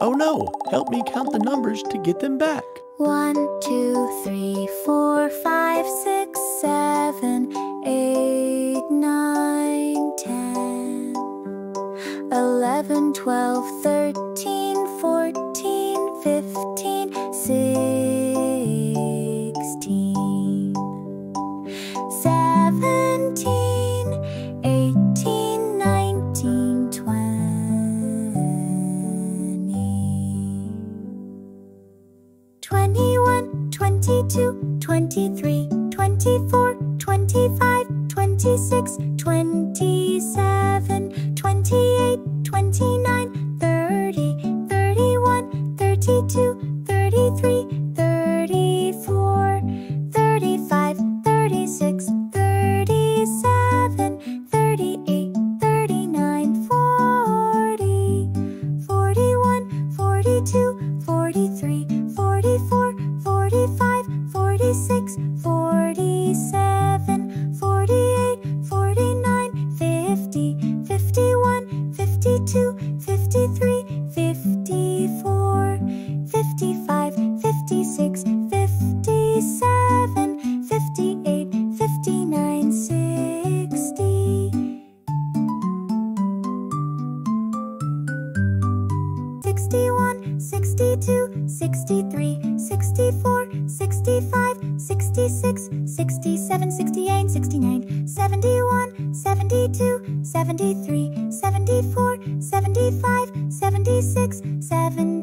Oh no, help me count the numbers to get them back. One, two, three, four, five, six, seven, eight, nine, ten, eleven, twelve, thirteen, fourteen, fifteen, sixteen, seventeen, 22, 23, 24, 25, 26, 27, 46, 47, 48, 49, 50, 51, 52, 53, 54, 55, 56, 57, 58, 59, 60. 61, 62, 63, 67, 68, 69, 71, 72, 73, 74, 75, 76, 77.